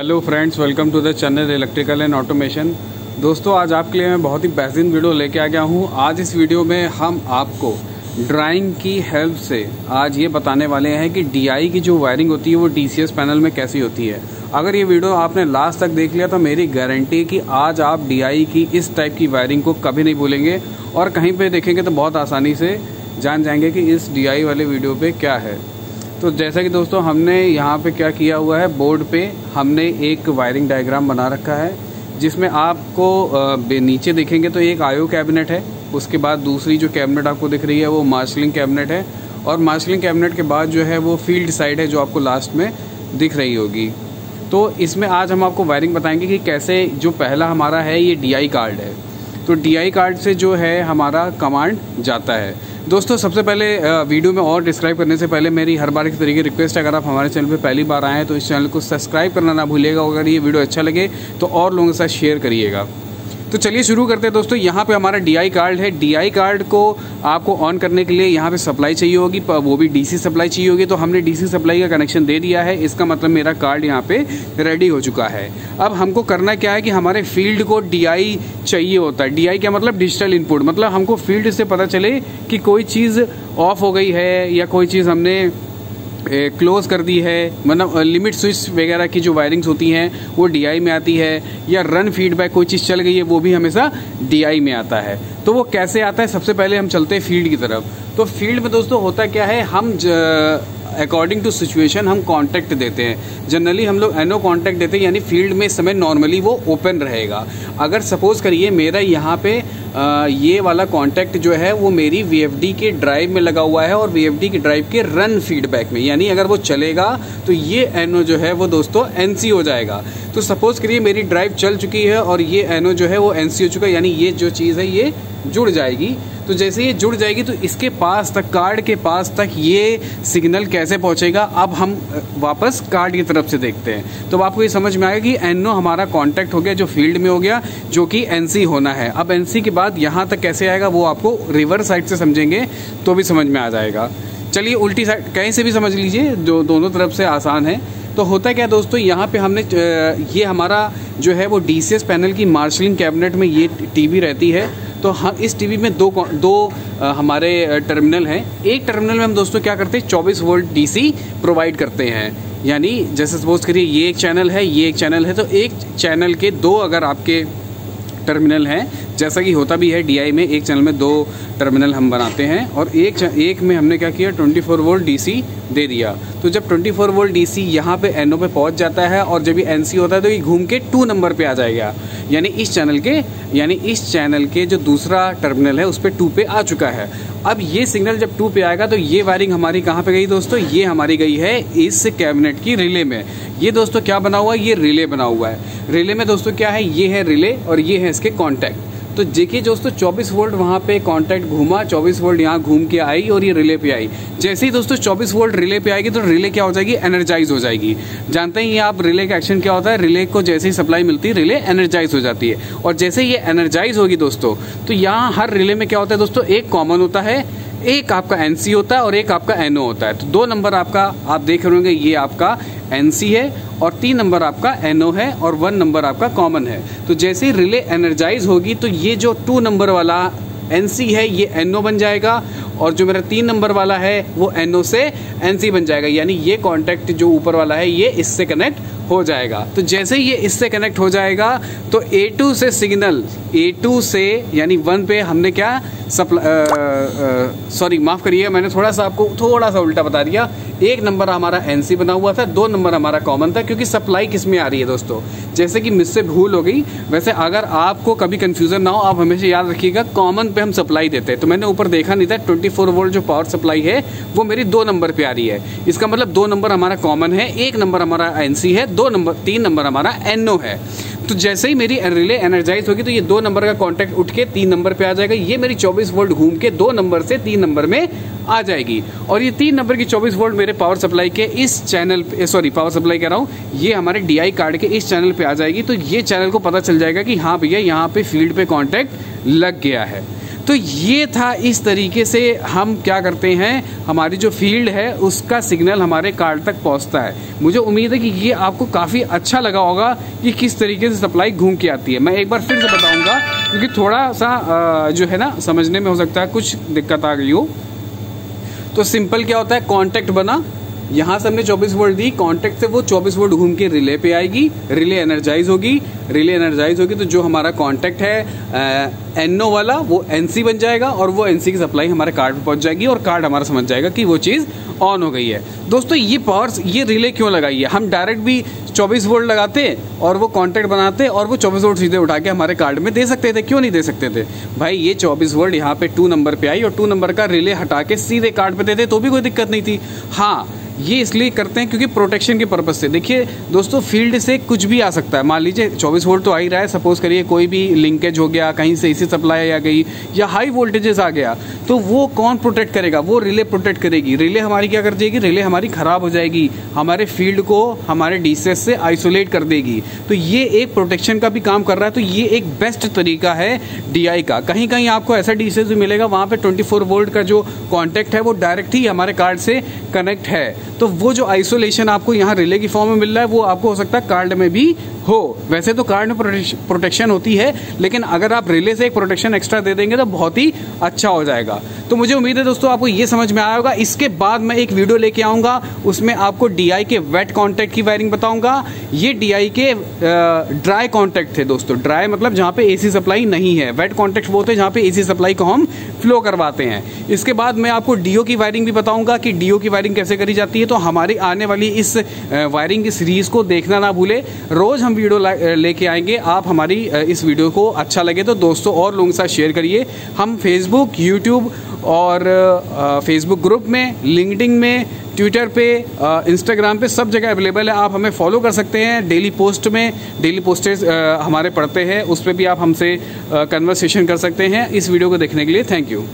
Hello friends welcome to the channel electrical and automation दोस्तों, आज आपके लिए मैं बहुत ही बेहतरीन वीडियो लेके आ गया हूँ। आज इस वीडियो में हम आपको ड्राइंग की हेल्प से आज ये बताने वाले हैं कि डीआई की जो वायरिंग होती है, वो डीसीएस पैनल में कैसी होती है। अगर ये वीडियो आपने लास्ट तक देख लिया तो मेरी गारंटी है कि आज आप डीआई की इस टाइप की वायरिंग को कभी नहीं भूलेंगे और कहीं पर देखेंगे तो बहुत आसानी से जान जाएँगे कि इस डीआई वाले वीडियो पर क्या है। तो जैसा कि दोस्तों, हमने यहाँ पे क्या किया हुआ है? बोर्ड पे हमने एक वायरिंग डायग्राम बना रखा है, जिसमें आपको नीचे देखेंगे तो एक आयो कैबिनेट है, उसके बाद दूसरी जो कैबिनेट आपको दिख रही है वो मार्शलिंग कैबिनेट है, और मार्शलिंग कैबिनेट के बाद जो है वो फ़ील्ड साइड है जो आपको लास्ट में दिख रही होगी। तो इसमें आज हम आपको वायरिंग बताएँगे कि कैसे जो पहला हमारा है ये डीआई कार्ड है। तो डीआई कार्ड से जो है हमारा कमांड जाता है। दोस्तों, सबसे पहले वीडियो में और डिस्क्राइब करने से पहले मेरी हर बार की तरीके रिक्वेस्ट है। अगर आप हमारे चैनल पर पहली बार आएँ हैं तो इस चैनल को सब्सक्राइब करना ना भूलिएगा। अगर ये वीडियो अच्छा लगे तो और लोगों के साथ शेयर करिएगा। तो चलिए शुरू करते हैं दोस्तों। यहाँ पे हमारा डीआई कार्ड है। डीआई कार्ड को आपको ऑन करने के लिए यहाँ पे सप्लाई चाहिए होगी वो भी डीसी सप्लाई चाहिए होगी तो हमने डीसी सप्लाई का कनेक्शन दे दिया है। इसका मतलब मेरा कार्ड यहाँ पे रेडी हो चुका है। अब हमको करना क्या है कि हमारे फ़ील्ड को डीआई चाहिए होता है। डी क्या मतलब? डिजिटल इनपुट मतलब हमको फ़ील्ड से पता चले कि कोई चीज़ ऑफ़ हो गई है या कोई चीज़ हमने क्लोज कर दी है। मतलब लिमिट स्विच वगैरह की जो वायरिंग्स होती हैं, वो डीआई में आती है। या रन फीडबैक कोई चीज़ चल गई है, वो भी हमेशा डीआई में आता है। तो वो कैसे आता है? सबसे पहले हम चलते हैं फ़ील्ड की तरफ़। तो फ़ील्ड में दोस्तों होता क्या है? हम अकॉर्डिंग टू सिचुएशन हम कांटेक्ट देते हैं। जनरली हम लोग एनो कांटेक्ट देते हैं यानी फ़ील्ड में समय नॉर्मली वो ओपन रहेगा। अगर सपोज़ करिए मेरा यहाँ पे आ, ये वाला कांटेक्ट जो है वो मेरी वीएफडी के ड्राइव में लगा हुआ है और वीएफडी के ड्राइव के रन फीडबैक में। यानी अगर वो चलेगा तो ये एनो जो है वो दोस्तों एनसी हो जाएगा। तो सपोज़ करिए मेरी ड्राइव चल चुकी है और ये एनो जो है वो एनसी हो चुका है। यानी ये जो चीज़ है ये जुड़ जाएगी। तो जैसे ये जुड़ जाएगी तो इसके पास तक कार्ड के पास तक ये सिग्नल कैसे पहुंचेगा? अब हम वापस कार्ड की तरफ़ से देखते हैं। तो अब आपको ये समझ में आएगा कि एनओ हमारा कांटेक्ट हो गया, जो फ़ील्ड में हो गया, जो कि एनसी होना है। अब एनसी के बाद यहाँ तक कैसे आएगा, वो आपको रिवर्स साइड से समझेंगे तो भी समझ में आ जाएगा। चलिए उल्टी साइड कहीं से भी समझ लीजिए, जो दोनों तरफ़ से आसान है। तो होता क्या दोस्तों, यहाँ पे हमने ये हमारा जो है वो डीसीएस पैनल की मार्शलिंग कैबिनेट में ये टीवी रहती है। तो हम इस टीवी में दो दो हमारे टर्मिनल हैं। एक टर्मिनल में हम दोस्तों क्या करते हैं, चौबीस वोल्ट डीसी प्रोवाइड करते हैं। यानी, जैसे सपोज़ करिए, ये एक चैनल है, ये एक चैनल है तो एक चैनल के दो अगर आपके टर्मिनल हैं जैसा कि होता भी है डीआई में एक चैनल में दो टर्मिनल हम बनाते हैं और एक एक में हमने क्या किया 24 फोर वोल्ट डीसी दे दिया। तो जब 24 फोर वोल्ट डी सी यहाँ पर एनओ पे पहुँच जाता है और जब ये एनसी होता है तो ये घूम के टू नंबर पे आ जाएगा। यानी इस चैनल के, यानी इस चैनल के जो दूसरा टर्मिनल है, उस पर टू पे आ चुका है। अब ये सिग्नल जब टू पे आएगा तो ये वायरिंग हमारी कहाँ पे गई दोस्तों? ये हमारी गई है इस कैबिनेट की रिले में। ये दोस्तों क्या बना हुआ है? ये रिले बना हुआ है। रिले में दोस्तों क्या है? ये है रिले और ये है इसके कॉन्टैक्ट तो देखिए दोस्तों 24 वोल्ट वहाँ पे कांटेक्ट घूमा 24 वोल्ट यहाँ घूम के आई और ये रिले पे आई। जैसे ही दोस्तों 24 वोल्ट रिले पे आएगी तो रिले क्या हो जाएगी? एनर्जाइज हो जाएगी। जानते ही आप रिले का एक्शन क्या होता है? रिले को जैसे ही सप्लाई मिलती है रिले एनर्जाइज हो जाती है। और जैसे ये एनर्जाइज होगी दोस्तों तो यहाँ हर रिले में क्या होता है दोस्तों? एक कॉमन होता है, एक आपका एनसी होता है और एक आपका एनओ होता है। तो दो नंबर आपका, आप देख रहे होंगे, ये आपका एनसी है और तीन नंबर आपका एनओ है और वन नंबर आपका कॉमन है। तो जैसे ही रिले एनर्जाइज होगी तो ये जो टू नंबर वाला एनसी है, ये एनओ बन जाएगा और जो मेरा तीन नंबर वाला है, वो एनओ से एनसी बन जाएगा। यानी ये कॉन्टैक्ट जो ऊपर वाला है, ये इससे कनेक्ट हो जाएगा। तो जैसे ही ये इससे कनेक्ट हो जाएगा तो A2 से सिग्नल A2 से, यानी वन पे हमने क्या सप्लाई सॉरी माफ़ करिए, मैंने थोड़ा सा आपको थोड़ा सा उल्टा बता दिया। एक नंबर हमारा एनसी बना हुआ था, दो नंबर हमारा कॉमन था, क्योंकि सप्लाई किसमें आ रही है दोस्तों? जैसे कि मुझसे भूल हो गई, वैसे अगर आपको कभी कंफ्यूजन ना हो, आप हमेशा याद रखिएगा कॉमन पे हम सप्लाई देते हैं। तो मैंने ऊपर देखा नहीं था ट्वेंटी वोल्ट जो पावर सप्लाई है, वो मेरी दो नंबर पे आ रही है। इसका मतलब दो नंबर हमारा कॉमन है, एक नंबर हमारा एनसी है दो नंबर, तीन नंबर हमारा एनओ है। तो जैसे ही मेरी रिले एनर्जाइज होगी तो ये दो नंबर का कांटेक्ट उठ के तीन नंबर पे आ जाएगा। ये मेरी 24 वोल्ट घूम के दो नंबर से तीन नंबर में आ जाएगी। और ये तीन नंबर की 24 वोल्ट मेरे पावर सप्लाई के इस चैनल सॉरी पावर सप्लाई कह रहा हूँ, ये हमारे डीआई कार्ड के इस चैनल पे आ जाएगी। तो ये चैनल को पता चल जाएगा कि हाँ भैया, यहाँ पे फ़ील्ड पे कॉन्टेक्ट लग गया है। तो ये था इस तरीके से हम क्या करते हैं, हमारी जो फ़ील्ड है, उसका सिग्नल हमारे कार्ड तक पहुँचता है। मुझे उम्मीद है कि ये आपको काफ़ी अच्छा लगा होगा कि किस तरीके से सप्लाई घूम के आती है। मैं एक बार फिर से बताऊँगा, क्योंकि थोड़ा सा जो है ना, समझने में हो सकता है कुछ दिक्कत आ गई हो। तो सिंपल क्या होता है, कॉन्टेक्ट बना यहाँ से हमने 24 वोल्ट दी कांटेक्ट से वो 24 वोल्ट घूम के रिले पे आएगी रिले एनर्जाइज होगी रिले एनर्जाइज होगी तो जो हमारा कांटेक्ट है एनओ वाला, वो एनसी बन जाएगा और वो एनसी की सप्लाई हमारे कार्ड पे पहुँच जाएगी और कार्ड हमारा समझ जाएगा कि वो चीज़ ऑन हो गई है। दोस्तों, ये पावर ये रिले क्यों लगाई है? हम डायरेक्ट भी 24 वोल्ट लगाते और वो कॉन्टेक्ट बनाते और वो 24 वोल्ट सीधे उठा के हमारे कार्ड में दे सकते थे। क्यों नहीं दे सकते थे? भाई, ये 24 वोल्ट यहाँ पे टू नंबर पे आई और टू नंबर का रिले हटा के सीधे कार्ड पे देते तो भी कोई दिक्कत नहीं थी। हाँ ये इसलिए करते हैं क्योंकि प्रोटेक्शन के पर्पज से। देखिए, दोस्तों फ़ील्ड से कुछ भी आ सकता है। मान लीजिए 24 वोल्ट तो आ ही रहा है। सपोज़ करिए, कोई भी लिंकेज हो गया, कहीं से इसी सप्लाई आ गई, या हाई वोल्टेजेस आ गया तो वो कौन प्रोटेक्ट करेगा? वो रिले प्रोटेक्ट करेगी। रिले हमारी क्या कर देगी? रिले हमारी खराब हो जाएगी। हमारे फ़ील्ड को हमारे डीसेस से आइसोलेट कर देगी। तो ये एक प्रोटेक्शन का भी काम कर रहा है। तो ये एक बेस्ट तरीका है डीआई का। कहीं कहीं आपको ऐसा डीसेस भी मिलेगा, वहाँ पे 24 वोल्ट का जो कॉन्टेक्ट है, वो डायरेक्ट ही हमारे कार्ड से कनेक्ट है। तो वो जो आइसोलेशन आपको यहाँ रिले की फॉर्म में मिल रहा है, वो आपको हो सकता है कार्ड में भी हो, वैसे तो कार्ड में प्रोटेक्शन होती है, लेकिन अगर आप रिले से एक प्रोटेक्शन एक्स्ट्रा दे देंगे तो बहुत ही अच्छा हो जाएगा। तो मुझे उम्मीद है दोस्तों, आपको ये समझ में आया होगा। इसके बाद मैं एक वीडियो लेके आऊँगा, उसमें आपको डीआई के वेट कॉन्टेक्ट की वायरिंग बताऊँगा। ये डीआई के ड्राई कॉन्टेक्ट थे दोस्तों। ड्राई मतलब जहाँ पे एसी सप्लाई नहीं है। वेट कॉन्टेक्ट वो थे जहाँ पे एसी सप्लाई को हम फ्लो करवाते हैं। इसके बाद मैं आपको डीओ की वायरिंग भी बताऊँगा कि डीओ की वायरिंग कैसे करी जाती है। तो हमारी आने वाली इस वायरिंग की सीरीज़ को देखना ना भूले। रोज हम वीडियो लेके आएँगे। आप हमारी इस वीडियो को अच्छा लगे तो दोस्तों और लोगों के साथ शेयर करिए। हम फेसबुक यूट्यूब और फेसबुक ग्रुप में लिंकडिंग में ट्विटर पे इंस्टाग्राम पे सब जगह अवेलेबल है। आप हमें फॉलो कर सकते हैं। डेली पोस्ट में डेली पोस्टेज हमारे पढ़ते हैं। उस पर भी आप हमसे कन्वर्सेशन कर सकते हैं। इस वीडियो को देखने के लिए थैंक यू